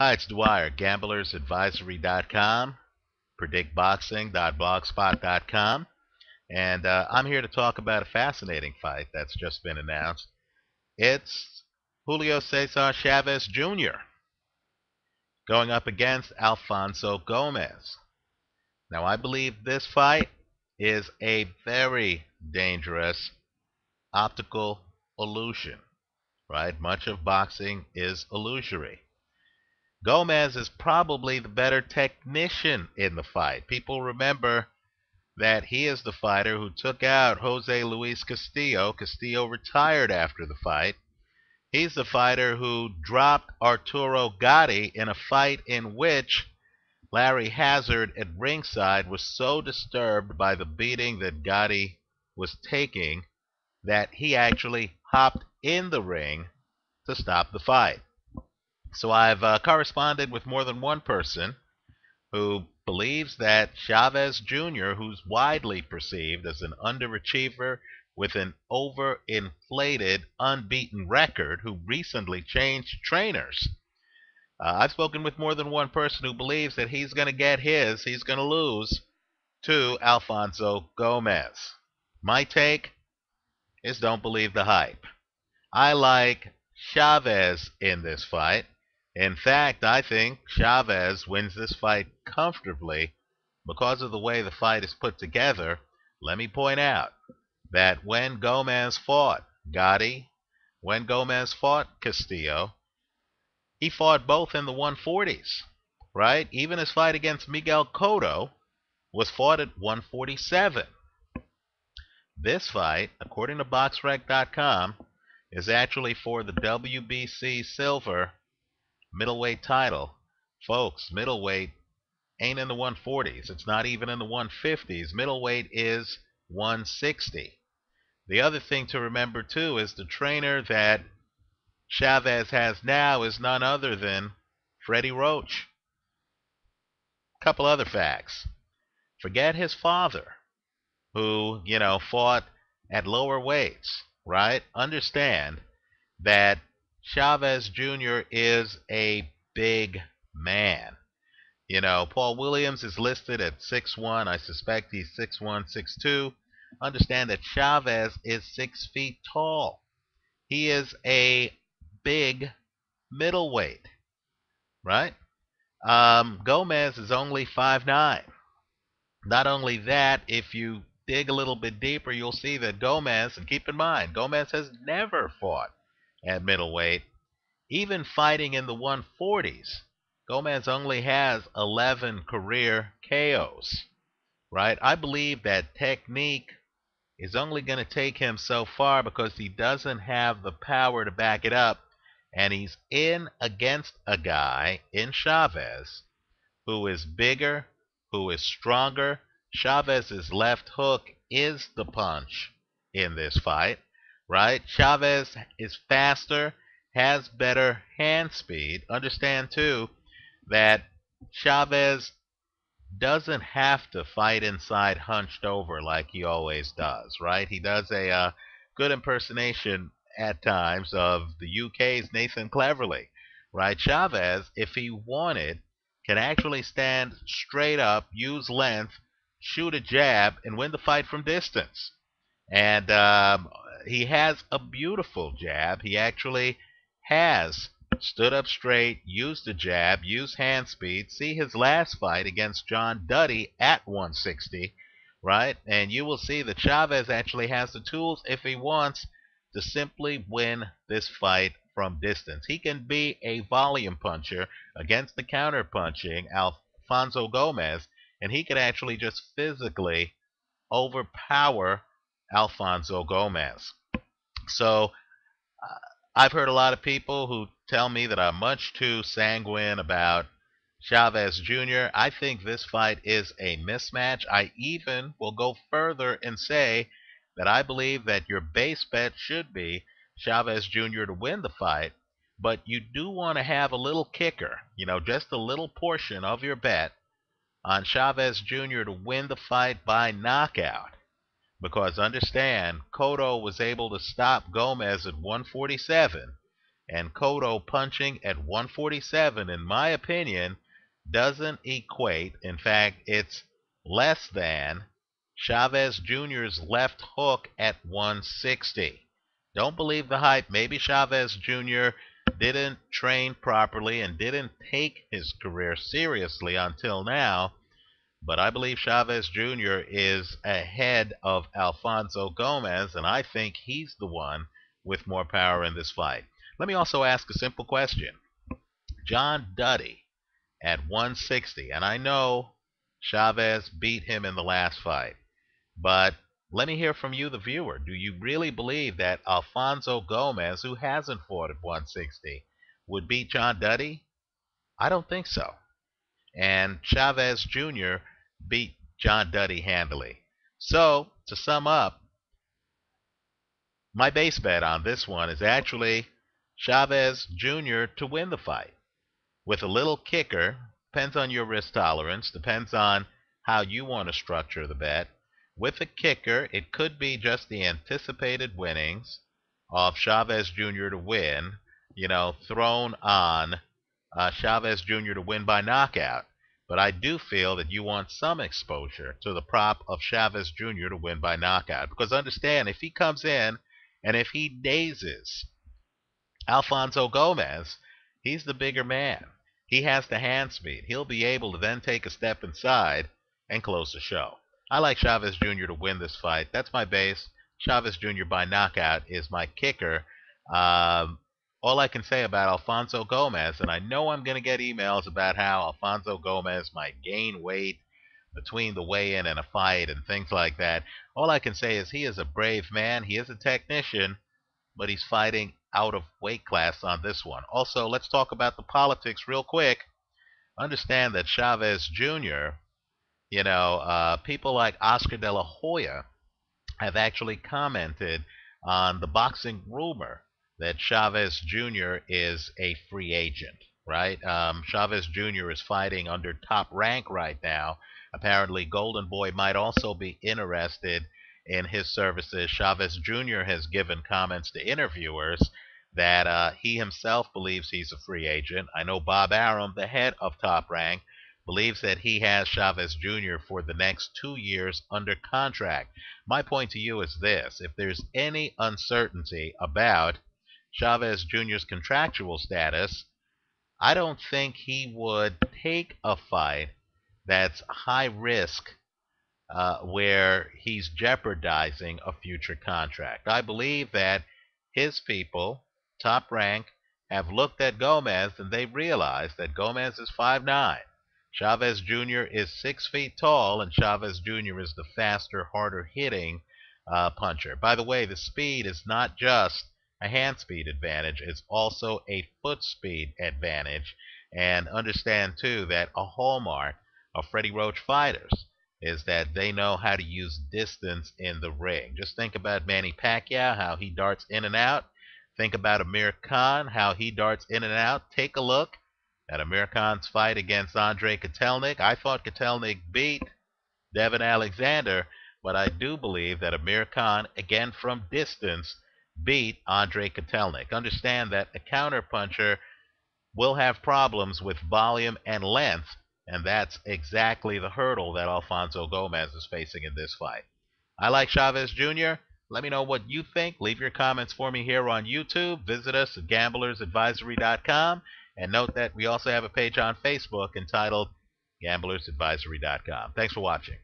Hi, it's Dwyer, gamblersadvisory.com, predictboxing.blogspot.com, and uh, I'm here to talk about a fascinating fight that's just been announced. It's Julio Cesar Chavez Jr. going up against Alfonso Gomez. Now, I believe this fight is a very dangerous optical illusion, right? Much of boxing is illusory. Gomez is probably the better technician in the fight. People remember that he is the fighter who took out Jose Luis Castillo. Castillo retired after the fight. He's the fighter who dropped Arturo Gatti in a fight in which Larry Hazzard at ringside was so disturbed by the beating that Gatti was taking that he actually hopped in the ring to stop the fight. So I've uh, corresponded with more than one person who believes that Chavez Jr., who's widely perceived as an underachiever with an overinflated, unbeaten record, who recently changed trainers. Uh, I've spoken with more than one person who believes that he's going to get his, he's going to lose to Alfonso Gomez. My take is don't believe the hype. I like Chavez in this fight. In fact, I think Chavez wins this fight comfortably because of the way the fight is put together. Let me point out that when Gomez fought Gatti, when Gomez fought Castillo, he fought both in the 140s, right? Even his fight against Miguel Cotto was fought at 147. This fight, according to BoxRec.com, is actually for the WBC Silver middleweight title. Folks, middleweight ain't in the 140s. It's not even in the 150s. Middleweight is 160. The other thing to remember, too, is the trainer that Chavez has now is none other than Freddie Roach. Couple other facts. Forget his father, who, you know, fought at lower weights, right? Understand that Chavez Jr. is a big man. You know, Paul Williams is listed at 6'1. I suspect he's 6'1, 6'2. Understand that Chavez is 6 feet tall. He is a big middleweight, right? Um, Gomez is only 5'9. Not only that, if you dig a little bit deeper, you'll see that Gomez, and keep in mind, Gomez has never fought at middleweight. Even fighting in the 140s, Gomez only has 11 career KOs, right? I believe that technique is only going to take him so far because he doesn't have the power to back it up. And he's in against a guy in Chavez who is bigger, who is stronger. Chavez's left hook is the punch in this fight right? Chavez is faster, has better hand speed. Understand, too, that Chavez doesn't have to fight inside hunched over like he always does, right? He does a uh, good impersonation at times of the UK's Nathan Cleverly, right? Chavez, if he wanted, can actually stand straight up, use length, shoot a jab, and win the fight from distance. And um, he has a beautiful jab. He actually has stood up straight, used the jab, used hand speed. See his last fight against John Duddy at 160, right? And you will see that Chavez actually has the tools if he wants to simply win this fight from distance. He can be a volume puncher against the counter punching Alfonso Gomez, and he could actually just physically overpower Alfonso Gomez. So uh, I've heard a lot of people who tell me that I'm much too sanguine about Chavez Jr. I think this fight is a mismatch. I even will go further and say that I believe that your base bet should be Chavez Jr. to win the fight, but you do want to have a little kicker, you know, just a little portion of your bet on Chavez Jr. to win the fight by knockout. Because understand, Cotto was able to stop Gomez at 147, and Cotto punching at 147, in my opinion, doesn't equate. In fact, it's less than Chavez Jr.'s left hook at 160. Don't believe the hype. Maybe Chavez Jr. didn't train properly and didn't take his career seriously until now. But I believe Chavez Jr. is ahead of Alfonso Gomez, and I think he's the one with more power in this fight. Let me also ask a simple question. John Duddy at 160, and I know Chavez beat him in the last fight, but let me hear from you, the viewer. Do you really believe that Alfonso Gomez, who hasn't fought at 160, would beat John Duddy? I don't think so. And Chavez Jr. beat John Duddy handily. So, to sum up, my base bet on this one is actually Chavez Jr. to win the fight. With a little kicker, depends on your risk tolerance, depends on how you want to structure the bet. With a kicker, it could be just the anticipated winnings of Chavez Jr. to win, you know, thrown on uh, Chavez Jr. to win by knockout. But I do feel that you want some exposure to the prop of Chavez Jr. to win by knockout. Because understand, if he comes in and if he dazes Alfonso Gomez, he's the bigger man. He has the hand speed. He'll be able to then take a step inside and close the show. I like Chavez Jr. to win this fight. That's my base. Chavez Jr. by knockout is my kicker. Um, all I can say about Alfonso Gomez, and I know I'm going to get emails about how Alfonso Gomez might gain weight between the weigh-in and a fight and things like that. All I can say is he is a brave man. He is a technician, but he's fighting out of weight class on this one. Also, let's talk about the politics real quick. Understand that Chavez Jr., you know, uh, people like Oscar De La Hoya have actually commented on the boxing rumor that Chavez Jr. is a free agent, right? Um, Chavez Jr. is fighting under top rank right now. Apparently, Golden Boy might also be interested in his services. Chavez Jr. has given comments to interviewers that uh, he himself believes he's a free agent. I know Bob Arum, the head of Top Rank, believes that he has Chavez Jr. for the next two years under contract. My point to you is this if there's any uncertainty about Chavez Jr.'s contractual status, I don't think he would take a fight that's high risk uh, where he's jeopardizing a future contract. I believe that his people, top rank, have looked at Gomez and they've realized that Gomez is 5'9. Chavez Jr. is 6 feet tall, and Chavez Jr. is the faster, harder hitting uh, puncher. By the way, the speed is not just a hand speed advantage, it's also a foot speed advantage. And understand, too, that a hallmark of Freddie Roach fighters is that they know how to use distance in the ring. Just think about Manny Pacquiao, how he darts in and out. Think about Amir Khan, how he darts in and out. Take a look at Amir Khan's fight against Andre Kotelnik. I thought Kotelnik beat Devon Alexander, but I do believe that Amir Khan, again from distance, beat Andre Kotelnik. Understand that a counterpuncher will have problems with volume and length and that's exactly the hurdle that Alfonso Gomez is facing in this fight. I like Chavez Jr. Let me know what you think. Leave your comments for me here on YouTube. Visit us at gamblersadvisory.com. And note that we also have a page on Facebook entitled gamblersadvisory.com. Thanks for watching.